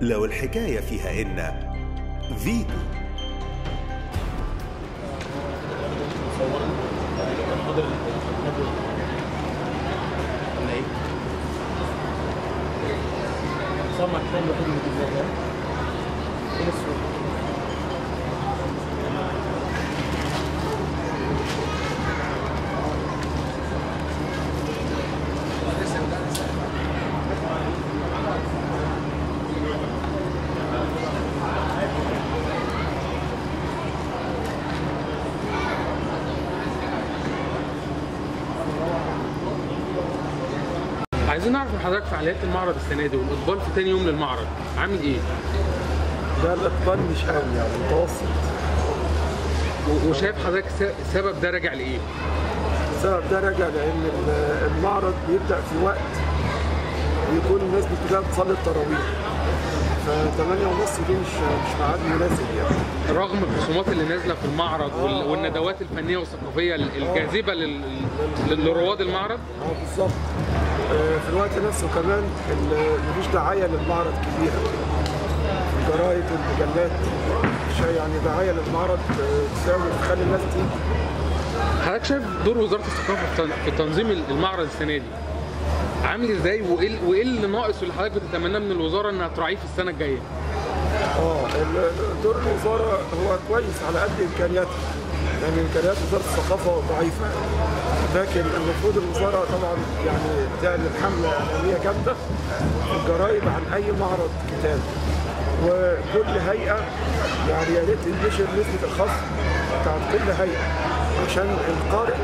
لو الحكاية فيها إن فيتو كلام لخدمة الله إيه؟ عايزين نعرف من حضرتك فعاليات المعرض السنة دي والإقبال في تاني يوم للمعرض عامل إيه؟ لا الإقبال مش قوي يعني متوسط. وشايف حضرتك سبب ده راجع لإيه؟ السبب ده راجع لإن ال- المعرض بيبدأ في وقت بيكون الناس بتبقى بتصلي التراويح. ف 8 ونص دي مش مش ميعاد مناسب يعني. رغم الرسومات اللي نازلة في المعرض وال- والندوات الفنية والثقافية ال- الجاذبة لرواد المعرض؟ آه بالظبط. في الوقت نفسه كمان مفيش دعايه للمعرض كبيرة. الجرايد والمجلات مش يعني دعايه للمعرض آه، تساوي تخلي الناس تيجي. حضرتك شايف دور وزارة الثقافة في تن- في تنظيم المعرض السنة دي عامل إزاي؟ وإيه وإيه اللي ناقص واللي حضرتك بتتمناه من الوزارة إنها تراعيه في السنة الجاية؟ آه دور الوزارة هو كويس على قد امكانياتها يعني إمكانيات وزارة الثقافة ضعيفة. لكن المفروض الوزارة طبعا يعني تعمل حملة اعلاميه جامدة الجرايد عن أي معرض كتاب وكل هيئة يعني يا ريت تنتشر نسبة الخصم بتاعت كل هيئة عشان القارئ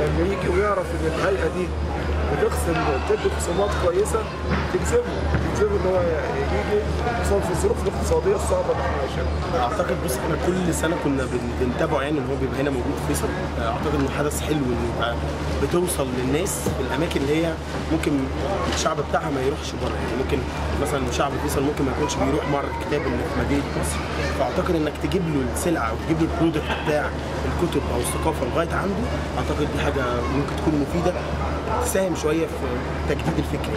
لما يجي ويعرف إن الهيئة دي بتخصم بتدي خصومات كويسة تجذبه تجذبه إن هو يجي خصوصا في الظروف الاقتصادية الصعبة اللي إحنا عايشينها. أعتقد بص إحنا كل سنة كنا بن- بنتابعه يعني إن هو بيبقى هنا موجود في فيصل. أعتقد إنه حدث حلو إنه يبقى بتوصل للناس في الأماكن اللي هي ممكن الشعب بتاعها ما يروحش بره. يعني ممكن مثلا شعب فيصل ممكن ما يكونش بيروح معرض الكتاب اللي في مدينة نصر. فأعتقد إنك تجيب له السلعة أو تجيب له ال product بتاع الكتب أو الثقافة لغاية عنده أعتقد دي حاجة ممكن تكون مفيدة. تساهم شوية في تجديد الفكر.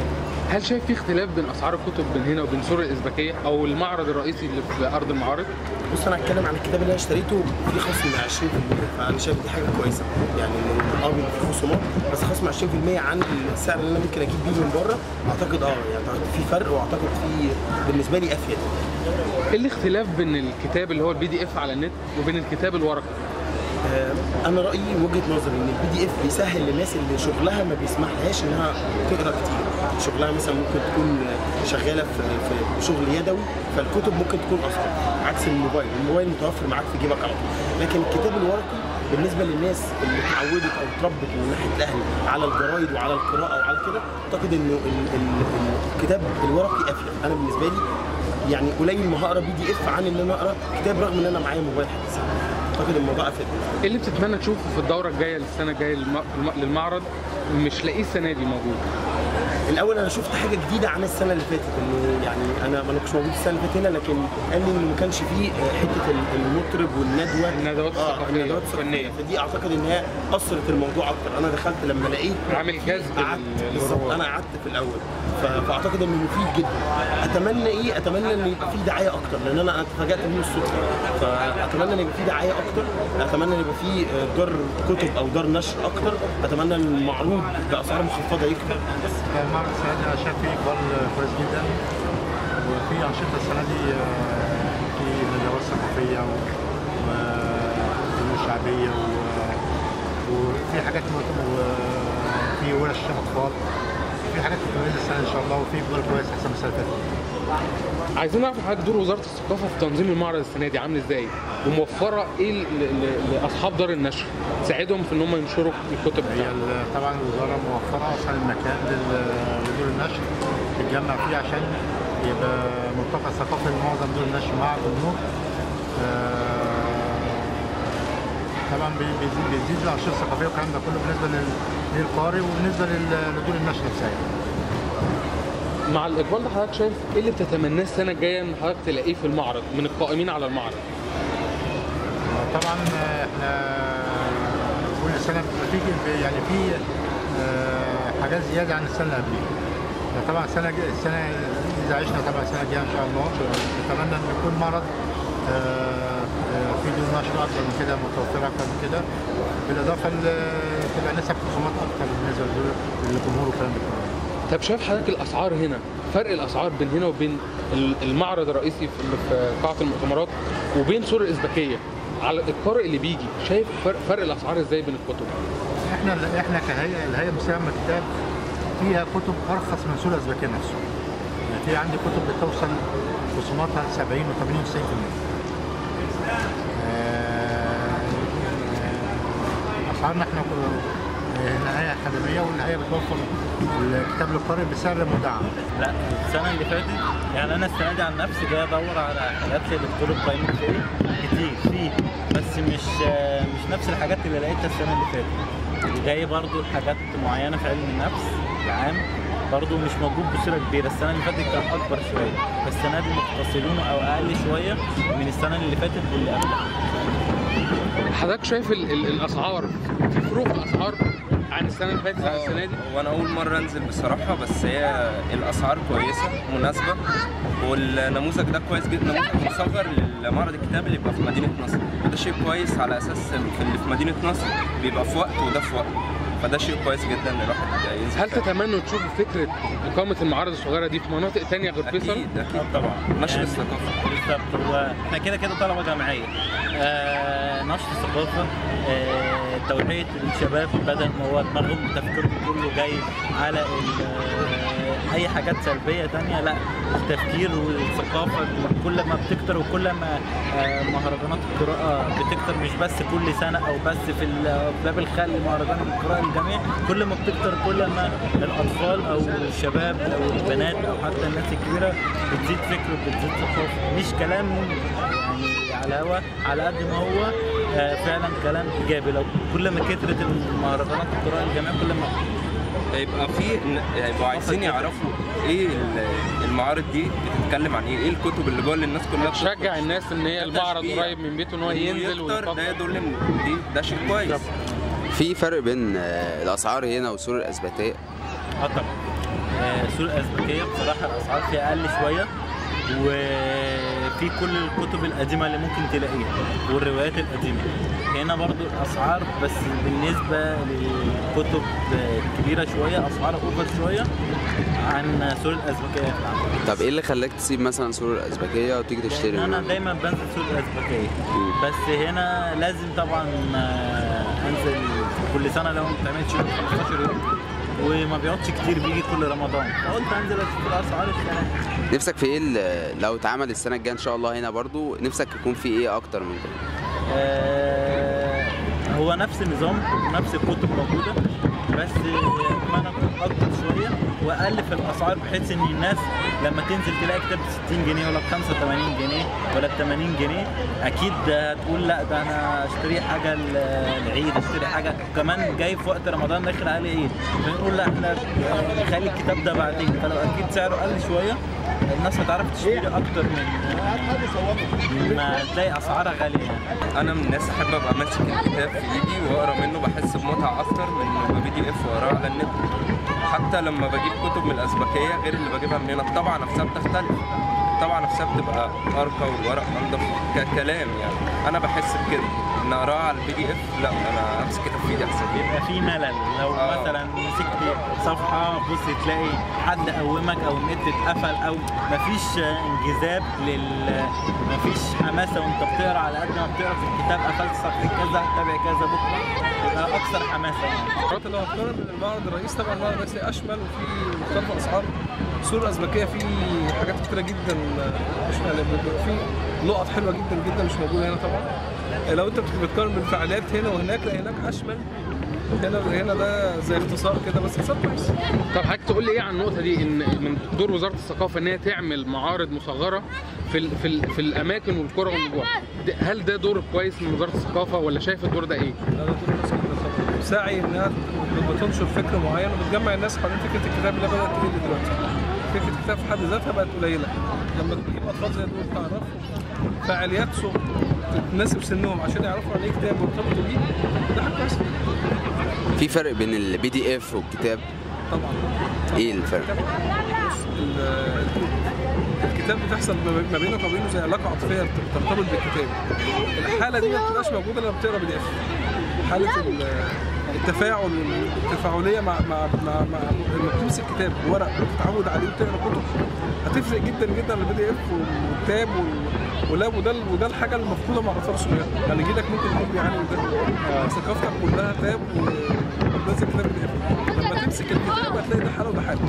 هل شايف في اختلاف بين أسعار الكتب بين هنا وبين سور الازبكيه أو المعرض الرئيسي اللي في أرض المعارض؟ بص أنا هتكلم عن الكتاب اللي أنا اشتريته في خصم 20% فأنا شايف دي حاجة كويسة يعني آه بيبقى في خصومات بس خصم 20% عن السعر اللي أنا ممكن أجيب بيه من بره أعتقد آه يعني أعتقد في فرق وأعتقد في بالنسبة لي أفيد إيه الاختلاف بين الكتاب اللي هو ال PDF على النت وبين الكتاب الورقي؟ آه، أنا رأيي وجهة نظري إن ال PDF بيسهل للناس اللي شغلها ما بيسمحلهاش إنها تقرأ كتير. شغلها مثلا ممكن تكون شغالة في شغل يدوي فالكتب ممكن تكون اسرع عكس الموبايل. الموبايل متوفر معاك في جيبك على طول. لكن الكتاب الورقي بالنسبة للناس اللي اتعودت أو اتربت من ناحية الأهل على الجرايد وعلى القراءة وعلى كده أعتقد إنه ال- ال- الكتاب الورقي أفيد. أنا بالنسبة لي يعني قليل ما هقرا PDF عن ان أنا أقرأ كتاب رغم إن أنا معايا موبايل حديث أعتقد الموضوع افيد إيه اللي بتتمنى تشوفه في الدورة الجاية للسنه الجاية للمعرض؟ مش لاقيه السنة دي موجود؟ الأول أنا شفت حاجة جديدة عن السنة اللي فاتت إنه يعني أنا ما كنتش موجود السنة اللي فاتت هنا لكن قال لي إنه ما كانش فيه آه، حتة ال- المطرب والندوة. الندوات آه، الثقافية الندوات. الثقافية. فدي أعتقد إن هي أثرت الموضوع أكتر. أنا دخلت لما لقيت عامل جذب بالظبط. أنا قعدت في الأول. فأعتقد إنه مفيد جدا. أتمنى إيه؟ أتمنى إن يبقى في دعاية أكتر لأن أنا اتفاجأت من الصدفة. فأتمنى إن يبقى في دعاية أكتر أتمنى إن يبقى في آه، دار كتب أو دار نشر أكتر أتمنى إن المعروض بأسعار مخفضة يكتر المعرض السنة دي شايف فيه إقبال كويس جدا. وفي أنشطة السنة دي آه، في ندوات ثقافية وفنون شعبية وفي حاجات وفي ورش أطفال. في حاجات متميزه السنة إن شاء الله وفي إقبال كويس أحسن من السنة اللي فاتت. عايزين نعرف حضرتك دور وزارة الثقافة في تنظيم المعرض السنة دي عامل إزاي؟ وموفرة إيه لأصحاب دار النشر؟ تساعدهم في إن هم ينشروا الكتب هي طبعا الوزارة موفرة أصلا المكان لدور النشر تتجمع فيه عشان يبقى ملتقى ثقافي لمعظم دور النشر مع الجمهور آه، طبعا بي- بيزيد الأنشطة الثقافية والكلام ده كله بالنسبة لل- للقارئ وبالنسبة لدور النشر نفسها. مع الإقبال ده حضرتك شايف إيه اللي بتتمناه السنة الجاية إن حضرتك تلاقيه في المعرض من القائمين على المعرض؟ طبعا إحنا كل سنه في يعني في آه، حاجات زيادة عن السنة اللي قبلها طبعا السنة السنة إذا عشنا تبع السنة الجاية إن شاء الله نتمنى إن يكون معرض آه، آه، في دور نشر اكبر من كده متوفره أكتر من كده. بالإضافة تبقى نسب خصومات أكتر بالنسبة للجمهور والكلام ده كله. طب شايف حضرتك الأسعار هنا؟ فرق الأسعار بين هنا وبين ال- المعرض الرئيسي في قاعة المؤتمرات وبين سور الازبكيه على القارئ اللي بيجي شايف فرق, فرق الأسعار إزاي بين الكتب؟ إحنا إحنا كهيئة الهيئة المساهمه كتاب فيها كتب أرخص من سوق الازبكيه نفسه. يعني في عندي كتب بتوصل خصوماتها 70 و 80 و 90% أسعارنا إحنا الهيئه خدميه والهيئه بتوفر الكتاب للقارئ بسعر مدعم. لا السنة اللي فاتت يعني أنا السنة دي عن نفسي جاي أدور على حاجات زي دكتور إبراهيم الخيري. كتير فيه بس مش مش نفس الحاجات اللي لقيتها السنة اللي فاتت. جاي برضو حاجات معينة في علم النفس العام برضو مش موجود بصورة كبيرة. السنة اللي فاتت كان أكبر شوية السنة دي مختصرونه أو أقل شوية من السنة اللي فاتت واللي قبلها. حضرتك شايف ال ال الأسعار في فروق في الاسعار عن السنة اللي فاتت عن السنة دي؟ وأنا أول مرة أنزل بصراحة بس هي الأسعار كويسة مناسبة والنموذج ده كويس جدا نموذج مصغر لمعرض الكتاب اللي بيبقى في مدينة نصر. وده شيء كويس على أساس في اللي في مدينة نصر بيبقى في وقت وده في وقت. فده شيء كويس جدا إن الواحد ينزل هل. تتمنوا تشوفوا فكرة إقامة المعارض الصغيرة دي في مناطق تانية غير فيصل؟ أكيد أكيد طبعا. نشر الثقافة. بالظبط إحنا كده كده طلبة جامعية. آه نشر الثقافة آه توعيه الشباب بدل ما هو دماغهم تفكيرهم كله جاي على آه، أي حاجات سلبية تانية لا التفكير والثقافة كل ما بتكتر وكل ما آه، مهرجانات القراءة بتكتر مش بس كل سنة أو بس في باب الخل مهرجان القراءة الجميع كل ما بتكتر كل ما الأطفال أو الشباب أو البنات أو حتى الناس الكبيرة بتزيد فكر وبتزيد ثقافة. مش كلام يعني على هوا على قد ما هو آه، فعلا كلام إيجابي. لو كل ما كترت المهرجانات القراءه الجميع كل ما يبقى في يبقوا عايزين يعرفوا إيه ال- المعارض دي بتتكلم عن إيه إيه الكتب اللي جوه اللي الناس كلها تشجع الناس إن هي المعرض. قريب من بيته إن هو ينزل يكتر ده ويفكر يدل إن دي ده شيء كويس. في فرق بين آه، الأسعار هنا وسور الازبكيه آه طبعا. آه، سوق الازبكيه بصراحة الأسعار فيها أقل شوية. وفي كل الكتب القديمة اللي ممكن تلاقيها والروايات القديمة. هنا برضو الاسعار بس بالنسبة للكتب الكبيرة شوية أسعار أوفر شوية عن سوق الأزبكية. طب إيه اللي خلاك تسيب مثلا سور الأزبكية وتيجي تشتري أنا؟ دايما بنزل سوق الأزبكية. بس هنا لازم طبعا آه، أنزل كل سنة لو ما بتعملش يوم 15 يوم. وما بيقعدش كتير بيجي كل رمضان. فقلت انزل أشوف الأسعار السنة دي. نفسك في إيه ال- لو اتعمل السنة الجاية إن شاء الله هنا برضو نفسك يكون في إيه أكتر من كده؟ آه، هو نفس النظام ونفس الكتب موجودة بس أتمنى أكون أكتر. في الأسعار بحيث إن الناس لما تنزل تلاقي كتاب ب 60 جنيه ولا ب 85 جنيه ولا ب 80 جنيه أكيد هتقول لأ ده أنا اشتري حاجة العيد اشتري حاجة. كمان جاي في وقت رمضان داخل عليه عيد فنقول لأ إحنا نخلي الكتاب ده بعدين. فلو أكيد سعره قل شوية الناس هتعرف تشتري أكتر من ما تلاقي أسعارها غالية. أنا من الناس أحب أبقى ماسك الكتاب في إيدي وأقرأ منه بحس بمتعة أكتر من ما PDF على النت. حتى لما بجيب كتب من الازبكيه غير اللي بجيبها من هنا. الطبعه نفسها بتختلف الطبعه نفسها بتبقى أرقى والورق أنضف ككلام يعني. أنا بحس بكده. إن اقراها على ال PDF لا أنا أمسك في ايدي احسن بيبقى في ملل. لو آه. مثلا مسكت صفحة بص تلاقي حد قومك أو النت اتقفل أو مفيش انجذاب لل مفيش حماسة وأنت بتقرأ على قد ما بتقرأ في الكتاب قفلت صفحة كذا تابع كذا بكرة يبقى أكثر حماسة. يعني اللي هتقارن المعرض الرئيسي طبعا المعرض الرئيسي أشمل وفي مختلف الأسعار. السوق الازبكيه فيه حاجات كتيرة جدا بيبقى فيه نقط حلوة جدا جدا مش موجودة هنا طبعا. لو انت بتقارن بالفعاليات هنا وهناك لا هناك أشمل. هنا هنا ده زي اختصار كده بس اختصار كويس. طب حضرتك تقول لي إيه عن النقطة دي؟ إن من دور وزارة الثقافة إن هي تعمل معارض مصغرة في ال في ال في الأماكن والقرى والنجوع ده- هل ده دور كويس من وزارة الثقافة ولا شايف الدور ده إيه؟ لا ده كده طبعا. سعي إنها بتنشر فكر معين. وبتجمع الناس حوالين فكرة الكتاب اللي بدأت تقل دلوقتي. فكرة الكتاب في حد ذاتها بقت قليلة. لما تجيب أطفال زي دول تعرفهم فعاليات صغ- تناسب سنهم عشان يعرفوا عن إيه كتاب ويرتبطوا بيه. ده حاجة كويسة. في فرق بين ال PDF والكتاب؟ طبعا. إيه الفرق؟ الكتاب بتحصل ما بينك وبينه زي علاقة عاطفية ترتبط بالكتاب. الحالة دي ما بتبقاش موجودة لما بتقرأ PDF حالة ال- التفاعل التفاعلية مع مع مع, مع لما بتمسك كتاب ورق وتتعود عليه وتقرأ كتب. هتفرق جدا جدا ال PDF والكتاب وال- وال lap وده وده الحاجة المفقودة مع الاطفال الصغيره يعني جيلك ممكن يكون بيعاني من ده. ثقافتك كلها tab ونزل كتاب لما تمسك الكتاب هتلاقي ده حاله وده حاله.